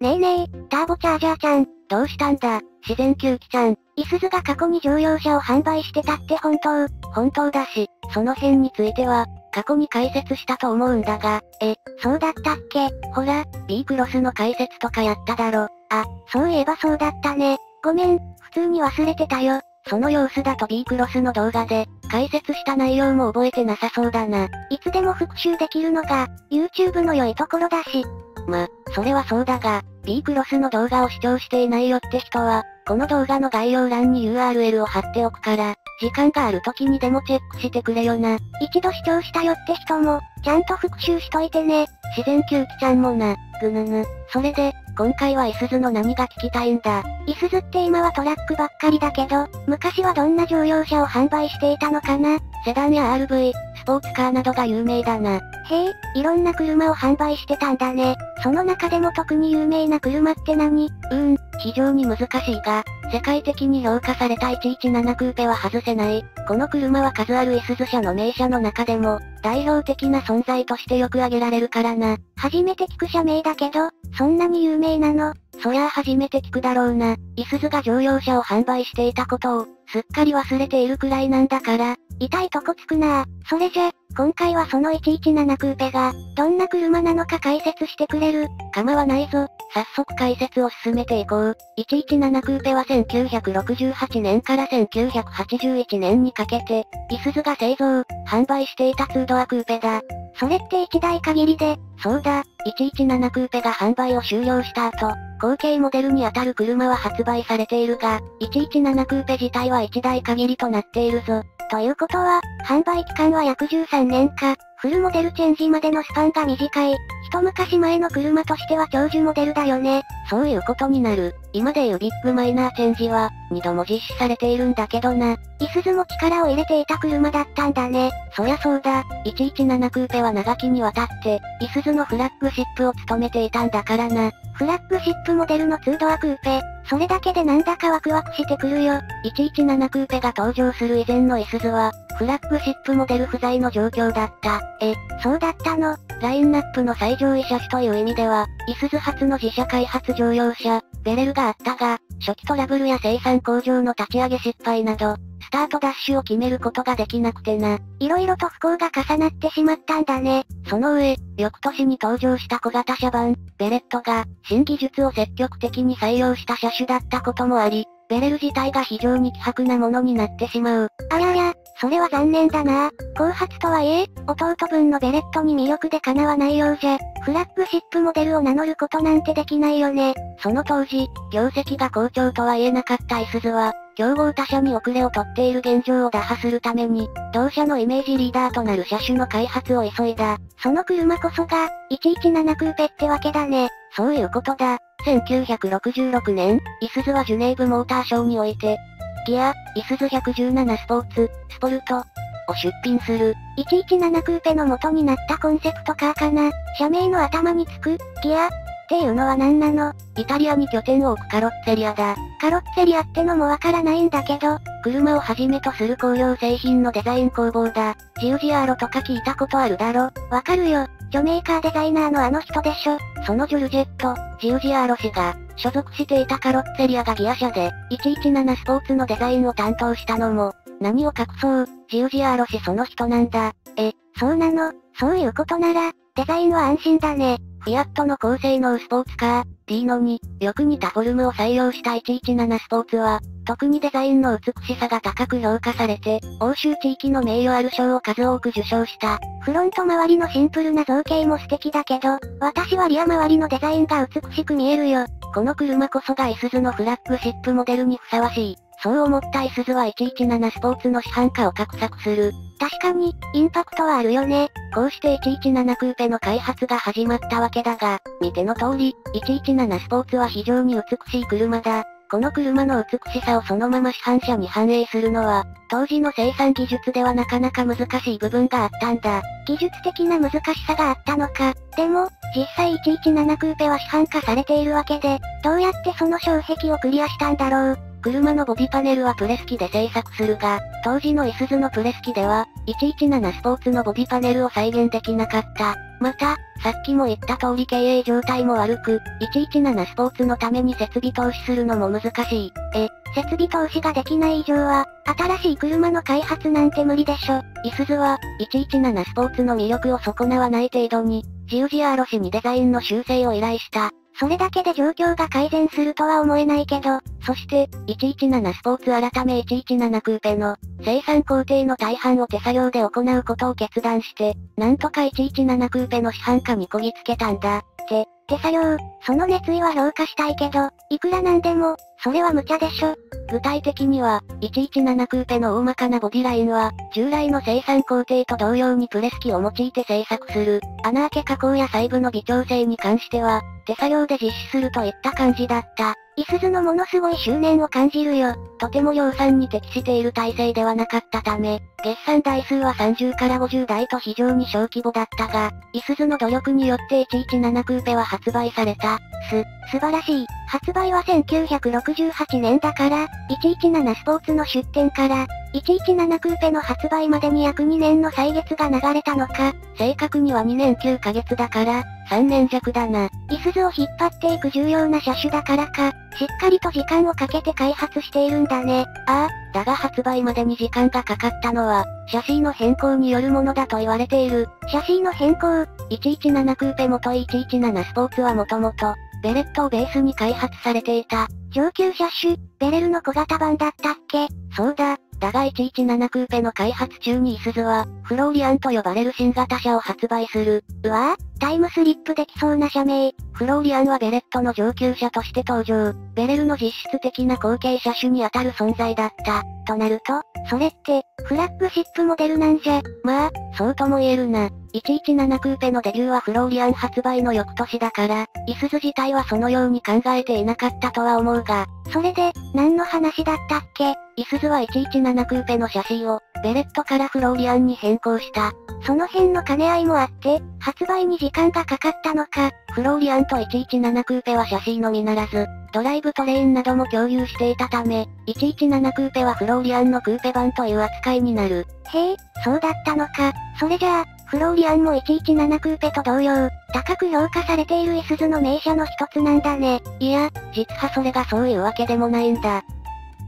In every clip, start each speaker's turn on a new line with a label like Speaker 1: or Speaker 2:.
Speaker 1: ねえねえ、ターボチャージャーちゃん。
Speaker 2: どうしたんだ、自然吸気ちゃん。
Speaker 1: イスズが過去に乗用車を販売してたって本当？
Speaker 2: 本当だし、その辺については、過去に解説したと思うんだが、
Speaker 1: え、そうだったっけ？
Speaker 2: ほら、B クロスの解説とかやっただろ。
Speaker 1: あ、そういえばそうだったね。ごめん、普通に忘れてたよ。
Speaker 2: その様子だと B クロスの動画で、解説した内容も覚えてなさそうだな。
Speaker 1: いつでも復習できるのが、YouTube の良いところだし。
Speaker 2: ま、それはそうだが、B クロスの動画を視聴していないよって人は、この動画の概要欄に URL を貼っておくから、時間がある時にでもチェックしてくれよな。
Speaker 1: 一度視聴したよって人も、ちゃんと復習しといてね。
Speaker 2: 自然吸気ちゃんもな、ぐぬぬ。それで、今回はイスズの何が聞きたいんだ。
Speaker 1: イスズって今はトラックばっかりだけど、昔はどんな乗用車を販売していたのかな
Speaker 2: セダンや RV、スポーツカーなどが有名だな。へ
Speaker 1: え、いろんな車を販売してたんだね。その中でも特に有名な車って何？う
Speaker 2: ーん、非常に難しいが、世界的に評価された117クーペは外せない。この車は数あるイスズ社の名車の中でも、代表的な存在としてよく挙げられるからな。
Speaker 1: 初めて聞く社名だけど、そんなに有名なの
Speaker 2: そりゃあ初めて聞くだろうな。イスズが乗用車を販売していたことを、すっかり忘れているくらいなんだから。
Speaker 1: 痛いとこつくなそれじゃ、今回はその117クーペが、どんな車なのか解説してくれる？
Speaker 2: 構わないぞ。早速解説を進めていこう。117クーペは1968年から1981年にかけて、イスズが製造、販売していた2ドアクーペだ。
Speaker 1: それって1台限りで、
Speaker 2: そうだ、117クーペが販売を終了した後、後継モデルにあたる車は発売されているが、117クーペ自体は1台限りとなっているぞ。
Speaker 1: ということは、販売期間は約13年か、フルモデルチェンジまでのスパンが短い、一昔前の車としては長寿モデルだよね。
Speaker 2: そういうことになる。今でいうビッグマイナーチェンジは、2度も実施されているんだけどな。
Speaker 1: イスズも力を入れていた車だったんだね。
Speaker 2: そりゃそうだ。117クーペは長きにわたって、イスズのフラッグシップを務めていたんだからな。
Speaker 1: フラッグシップモデルの2ドアクーペ、それだけでなんだかワクワクしてくるよ。
Speaker 2: 117クーペが登場する以前のイスズは、フラッグシップモデル不在の状況だった。
Speaker 1: え、そうだったの
Speaker 2: ラインナップの最上位車種という意味では、イスズ初の自社開発乗用車、ベレルがあったが、初期トラブルや生産工場の立ち上げ失敗など、スタートダッシュを決めることができなくてな。
Speaker 1: 色々と不幸が重なってしまったんだね。
Speaker 2: その上、翌年に登場した小型車版、ベレットが、新技術を積極的に採用した車種だったこともあり、ベレル自体が非常に希薄なものになってしまう。
Speaker 1: あらら、それは残念だな。後発とはいえ、弟分のベレットに魅力で叶わないようじゃ、フラッグシップモデルを名乗ることなんてできないよね。
Speaker 2: その当時、業績が好調とは言えなかったイスズは、競合他社に遅れをとっている現状を打破するために、同社のイメージリーダーとなる車種の開発を急いだ。
Speaker 1: その車こそが、117クーペってわけだね。
Speaker 2: そういうことだ。1966年、イスズはジュネーブモーターショーにおいて、ギア、イスズ117スポーツ、スポルト、を出品する。
Speaker 1: 117クーペの元になったコンセプトカーかな。社名の頭につく、ギア、っていうのは何なの
Speaker 2: イタリアに拠点を置くカロッツェリアだ。
Speaker 1: カロッツェリアってのもわからないんだけど、
Speaker 2: 車をはじめとする工業製品のデザイン工房だ。ジウジアーロとか聞いたことあるだろ
Speaker 1: わかるよ。著メーカーデザイナーのあの人でしょ。
Speaker 2: そのジョルジェット、ジウジアーロ氏が、所属していたカロッツェリアがギア車で、117スポーツのデザインを担当したのも、何を隠そう、ジウジアーロ氏その人なんだ。
Speaker 1: え、そうなの？そういうことなら、デザインは安心だね。
Speaker 2: フィアットの高性能スポーツカー、ディーノに、よく似たフォルムを採用した117スポーツは、特にデザインの美しさが高く評価されて、欧州地域の名誉ある賞を数多く受賞した。
Speaker 1: フロント周りのシンプルな造形も素敵だけど、私はリア周りのデザインが美しく見えるよ。
Speaker 2: この車こそがイスズのフラッグシップモデルにふさわしい。そう思ったイスズは117スポーツの市販化を画策する。
Speaker 1: 確かに、インパクトはあるよね。
Speaker 2: こうして117クーペの開発が始まったわけだが、見ての通り、117スポーツは非常に美しい車だ。この車の美しさをそのまま市販車に反映するのは、当時の生産技術ではなかなか難しい部分があったんだ。
Speaker 1: 技術的な難しさがあったのか。でも、実際117クーペは市販化されているわけで、どうやってその障壁をクリアしたんだろう。
Speaker 2: 車のボディパネルはプレス機で製作するが、当時のイスズのプレス機では、117スポーツのボディパネルを再現できなかった。また、さっきも言った通り経営状態も悪く、117スポーツのために設備投資するのも難しい。
Speaker 1: え、設備投資ができない以上は、新しい車の開発なんて無理でしょ。
Speaker 2: イスズは、117スポーツの魅力を損なわない程度に、ジウジアーロ氏にデザインの修正を依頼した。
Speaker 1: それだけで状況が改善するとは思えないけど、
Speaker 2: そして、117スポーツ改め117クーペの、生産工程の大半を手作業で行うことを決断して、なんとか117クーペの市販化にこぎつけたんだ。って、
Speaker 1: 手作業、その熱意は評価したいけど、いくらなんでも、それは無茶でしょ。
Speaker 2: 具体的には、117クーペの大まかなボディラインは、従来の生産工程と同様にプレス機を用いて製作する。穴開け加工や細部の微調整に関しては、手作業で実施するといった感じだった。
Speaker 1: いすずのものすごい執念を感じるよ。
Speaker 2: とても量産に適している体制ではなかったため、月産台数は30から50台と非常に小規模だったが、いすずの努力によって117クーペは発売された。
Speaker 1: す、素晴らしい。発売は1968年だから、117スポーツの出店から、117クーペの発売までに約2年の歳月が流れたのか。
Speaker 2: 正確には2年9ヶ月だから、3年弱だな。
Speaker 1: イスズを引っ張っていく重要な車種だからか、しっかりと時間をかけて開発しているんだね。
Speaker 2: ああ、だが発売までに時間がかかったのは、シャシーの変更によるものだと言われている。
Speaker 1: シャシーの変更
Speaker 2: ?117 クーペ元117スポーツはもともと、ベレットをベースに開発されていた。
Speaker 1: 上級車種、ベレルの小型版だったっけ？
Speaker 2: そうだ、だが117クーペの開発中にイスズは、フローリアンと呼ばれる新型車を発売する。
Speaker 1: うわぁ、タイムスリップできそうな社名。
Speaker 2: フローリアンはベレットの上級者として登場。ベレルの実質的な後継車種にあたる存在だった。
Speaker 1: となると、それって、フラッグシップモデルなんじゃ。
Speaker 2: まあ、そうとも言えるな。117クーペのデビューはフローリアン発売の翌年だから、イスズ自体はそのように考えていなかったとは思うが。
Speaker 1: それで、何の話だったっけ？
Speaker 2: イスズは117クーペの写真を、ベレットからフローリアンに変更した。
Speaker 1: その辺の兼ね合いもあって、発売に時間がかかったのか。
Speaker 2: フローリアンと117クーペは写真のみならず、ドライブトレインなども共有していたため、117クーペはフローリアンのクーペ版という扱いになる。
Speaker 1: へえ、そうだったのか。それじゃあ、フローリアンも117クーペと同様、高く評価されているイスズの名車の一つなんだね。
Speaker 2: いや、実はそれがそういうわけでもないんだ。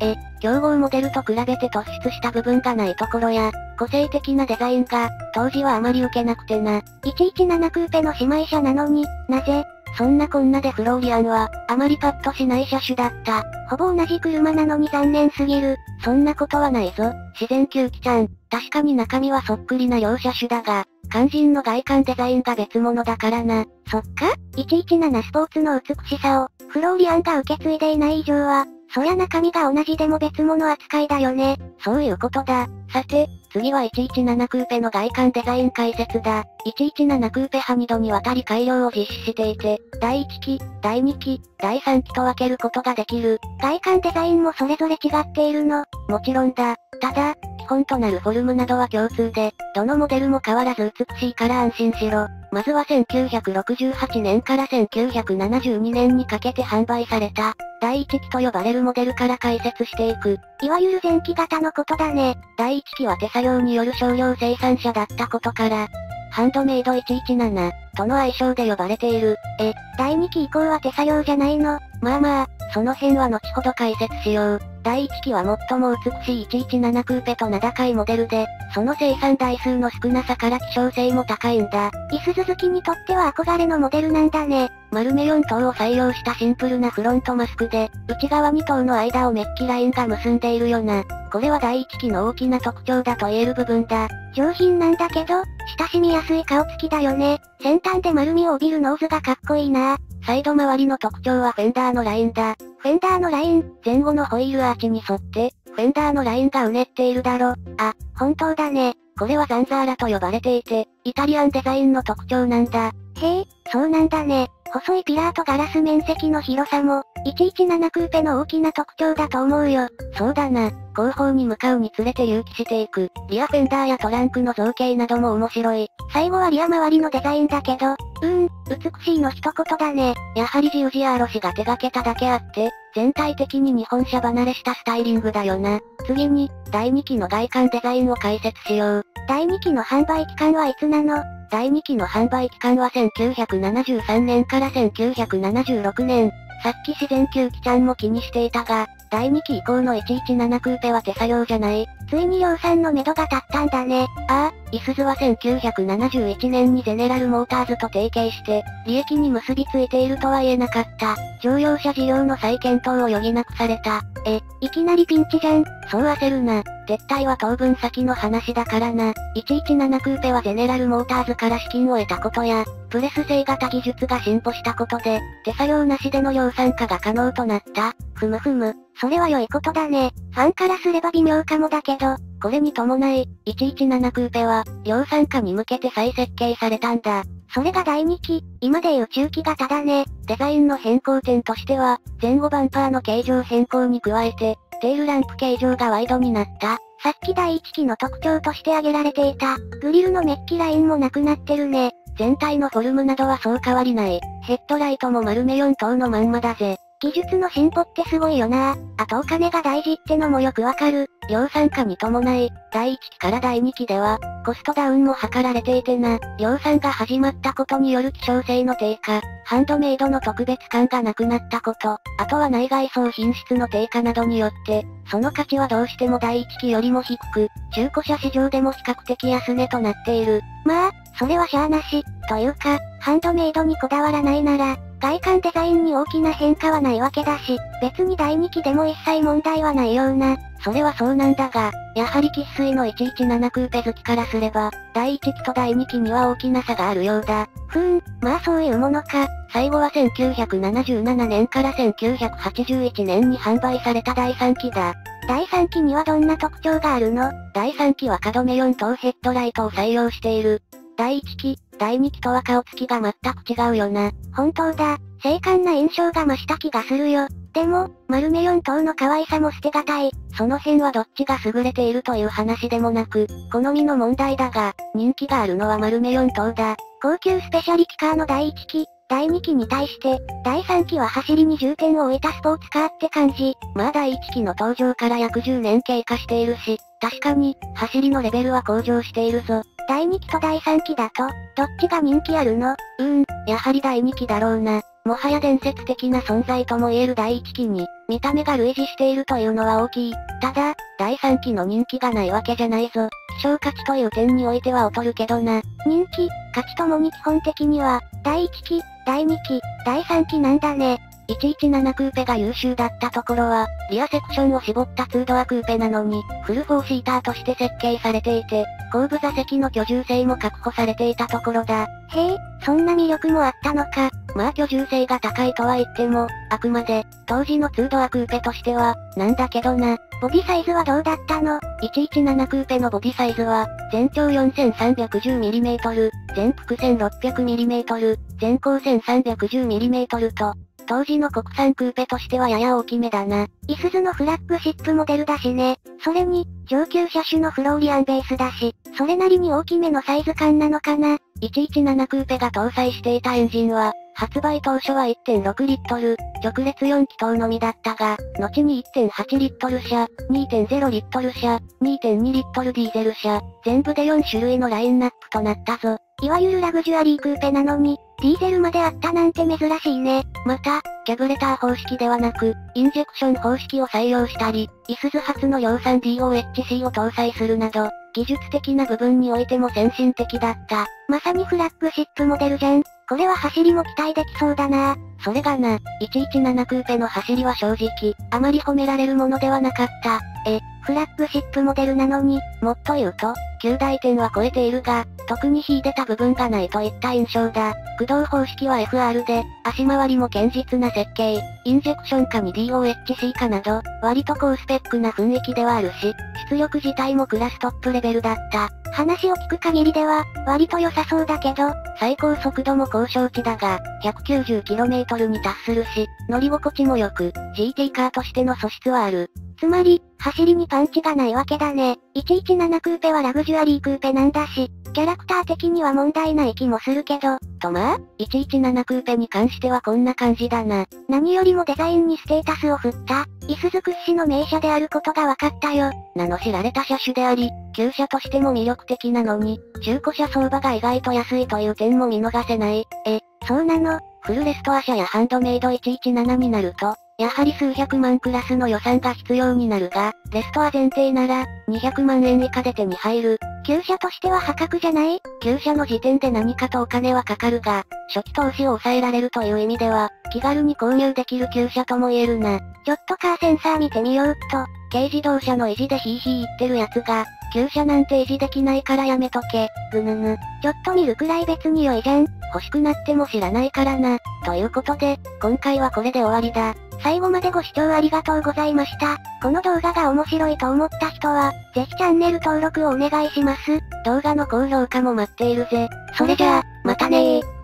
Speaker 2: え、競合モデルと比べて突出した部分がないところや、個性的なデザインが、当時はあまり受けなくてな。
Speaker 1: 117クーペの姉妹車なのに、なぜ
Speaker 2: そんなこんなでフローリアンは、あまりパッとしない車種だった。
Speaker 1: ほぼ同じ車なのに残念すぎる。
Speaker 2: そんなことはないぞ。自然吸気ちゃん。確かに中身はそっくりな両車種だが、肝心の外観デザインが別物だからな。
Speaker 1: そっか ?117 スポーツの美しさを、フローリアンが受け継いでいない以上は、そりゃ中身が同じでも別物扱いだよね。
Speaker 2: そういうことだ。さて、次は117クーペの外観デザイン解説だ。117クーペ派2度にわたり改良を実施していて、第1期、第2期、第3期と分けることができる。
Speaker 1: 外観デザインもそれぞれ違っているの
Speaker 2: もちろんだ。ただ、基本となるフォルムなどは共通で、どのモデルも変わらず美しいから安心しろ。まずは1968年から1972年にかけて販売された、第1期と呼ばれるモデルから解説していく。
Speaker 1: いわゆる前期型のことだね。
Speaker 2: 第1期は手作業による少量生産者だったことから、ハンドメイド117との愛称で呼ばれている。
Speaker 1: え、第2期以降は手作業じゃないの？
Speaker 2: まあまあ、その辺は後ほど解説しよう。第1期は最も美しい117クーペと名高いモデルで、その生産台数の少なさから希少性も高いんだ。
Speaker 1: イスズ好きにとっては憧れのモデルなんだね。
Speaker 2: 丸目4灯を採用したシンプルなフロントマスクで、内側2灯の間をメッキラインが結んでいるよな。これは第1期の大きな特徴だと言える部分だ。
Speaker 1: 上品なんだけど、親しみやすい顔つきだよね。先端で丸みを帯びるノーズがかっこいいな。
Speaker 2: サイド周りの特徴はフェンダーのラインだ。
Speaker 1: フェンダーのライン
Speaker 2: 前後のホイールアーチに沿って、フェンダーのラインがうねっているだろ。
Speaker 1: あ、本当だね。
Speaker 2: これはザンザーラと呼ばれていて、イタリアンデザインの特徴なんだ。
Speaker 1: へえ、そうなんだね。細いピラーとガラス面積の広さも、117クーペの大きな特徴だと思うよ。
Speaker 2: そうだな。後方に向かうにつれて隆起していく。リアフェンダーやトランクの造形なども面白い。
Speaker 1: 最後はリア周りのデザインだけど、うーん、美しいの一言だね。
Speaker 2: やはりジウジアーロ氏が手掛けただけあって、全体的に日本車離れしたスタイリングだよな。次に、第2期の外観デザインを解説しよう。
Speaker 1: 第2期の販売期間はいつなの
Speaker 2: 第2期の販売期間は1973年から1976年。さっき自然球機ちゃんも気にしていたが、第2期以降の117クーペは手作業じゃない。
Speaker 1: ついに量産の目処が立ったんだね。
Speaker 2: ああ、イスズは1971年にゼネラルモーターズと提携して、利益に結びついているとは言えなかった。乗用車事業の再検討を余儀なくされた。
Speaker 1: え、いきなりピンチじゃん。
Speaker 2: そう焦るな。撤退は当分先の話だからな。117クーペはゼネラルモーターズから資金を得たことや、プレス製型技術が進歩したことで、手作業なしでの量産化が可能となった。
Speaker 1: ふむふむ。それは良いことだね。ファンからすれば微妙かもだけど、
Speaker 2: これに伴い、117クーペは、量産化に向けて再設計されたんだ。
Speaker 1: それが第2期、今でいう中期型だね。
Speaker 2: デザインの変更点としては、前後バンパーの形状変更に加えて、テールランプ形状がワイドになった。
Speaker 1: さっき第1期の特徴として挙げられていた、グリルのメッキラインもなくなってるね。
Speaker 2: 全体のフォルムなどはそう変わりない。ヘッドライトも丸目4灯のまんまだぜ。
Speaker 1: 技術の進歩ってすごいよな。あとお金が大事ってのもよくわかる。
Speaker 2: 量産化に伴い、第1期から第2期では、コストダウンも図られていてな、量産が始まったことによる希少性の低下、ハンドメイドの特別感がなくなったこと、あとは内外装品質の低下などによって、その価値はどうしても第1期よりも低く、中古車市場でも比較的安値となっている。
Speaker 1: まあ、それはしゃあなし、というか、ハンドメイドにこだわらないなら、外観デザインに大きな変化はないわけだし、別に第2期でも一切問題はないような。
Speaker 2: それはそうなんだが、やはり喫水の117クーペ好きからすれば、第1期と第2期には大きな差があるようだ。
Speaker 1: ふーん、まあそういうものか。
Speaker 2: 最後は1977年から1981年に販売された第3期だ。
Speaker 1: 第3期にはどんな特徴があるの？
Speaker 2: 第3期は角目4灯ヘッドライトを採用している。第1期、第2期とは顔つきが全く違うよな。
Speaker 1: 本当だ、精悍な印象が増した気がするよ。でも、丸目4頭の可愛さも捨てがたい。
Speaker 2: その辺はどっちが優れているという話でもなく、好みの問題だが、人気があるのは丸目4頭だ。
Speaker 1: 高級スペシャリティカーの第1期、第2期に対して、第3期は走りに重点を置いたスポーツカーって感じ。
Speaker 2: まあ第1期の登場から約10年経過しているし、確かに、走りのレベルは向上しているぞ。
Speaker 1: 第2期と第3期だと、どっちが人気あるの？
Speaker 2: うーん、やはり第2期だろうな。もはや伝説的な存在とも言える第1期に、見た目が類似しているというのは大きい。ただ、第3期の人気がないわけじゃないぞ。希少価値という点においては劣るけどな。
Speaker 1: 人気、価値ともに基本的には、第1期、第2期、第3期なんだね。
Speaker 2: 117クーペが優秀だったところは、リアセクションを絞った2ドアクーペなのに、フル4シーターとして設計されていて、後部座席の居住性も確保されていたところだ。
Speaker 1: へえ、そんな魅力もあったのか。
Speaker 2: まあ居住性が高いとは言っても、あくまで、当時の2ドアクーペとしては、なんだけどな。
Speaker 1: ボディサイズはどうだったの
Speaker 2: ?117 クーペのボディサイズは、全長 4310mm、全幅 1600mm、全高 1310mm と、当時の国産クーペとしてはやや大きめだな。
Speaker 1: イスズのフラッグシップモデルだしね。それに、上級車種のフローリアンベースだし、それなりに大きめのサイズ感なのかな。
Speaker 2: 117クーペが搭載していたエンジンは、発売当初は1.6リットル、直列4気筒のみだったが、後に1.8リットル車、2.0リットル車、2.2リットルディーゼル車、全部で4種類のラインナップとなったぞ。
Speaker 1: いわゆるラグジュアリークーペなのに、ディーゼルまであったなんて珍しいね。
Speaker 2: また、キャブレター方式ではなく、インジェクション方式を採用したり、イスズ発の量産 DOHC を搭載するなど、技術的な部分においても先進的だった。
Speaker 1: まさにフラッグシップモデルじゃん。これは走りも期待できそうだな
Speaker 2: それがな、117クーペの走りは正直、あまり褒められるものではなかった。
Speaker 1: え、フラッグシップモデルなのに、
Speaker 2: もっと言うと、9大点は超えているが、特に秀でた部分がないといった印象だ。駆動方式は FR で、足回りも堅実な設計、インジェクション化に DOHC 化など、割と高スペックな雰囲気ではあるし、出力自体もクラストップレベルだった。
Speaker 1: 話を聞く限りでは、割と良さそうだけど、
Speaker 2: 最高速度も高承知だが、190km に達するし、乗り心地も良く、GT カーとしての素質はある。
Speaker 1: つまり、走りにパンチがないわけだね。117クーペはラグジュアリークーペなんだし、キャラクター的には問題ない気もするけど、
Speaker 2: とまあ、117クーペに関してはこんな感じだな。
Speaker 1: 何よりもデザインにステータスを振った、イスズ屈指の名車であることが分かったよ。
Speaker 2: 名の知られた車種であり、旧車としても魅力的なのに、中古車相場が意外と安いという点も見逃せない。
Speaker 1: え、そうなの？
Speaker 2: フルレストア車やハンドメイド117になると、やはり数百万クラスの予算が必要になるが、レストア前提なら、200万円以下で手に入る。
Speaker 1: 旧車としては破格じゃない？
Speaker 2: 旧車の時点で何かとお金はかかるが、初期投資を抑えられるという意味では、気軽に購入できる旧車とも言えるな。
Speaker 1: ちょっとカーセンサー見てみようっと。
Speaker 2: 軽自動車の維持でヒーヒー言ってるやつが、旧車なんて維持できないからやめとけ。ぐぬぬ。
Speaker 1: ちょっと見るくらい別に良いじゃん。
Speaker 2: 欲しくなっても知らないからな。ということで、今回はこれで終わりだ。
Speaker 1: 最後までご視聴ありがとうございました。この動画が面白いと思った人は、ぜひチャンネル登録をお願いします。
Speaker 2: 動画の高評価も待っているぜ。それじゃあ、またねー。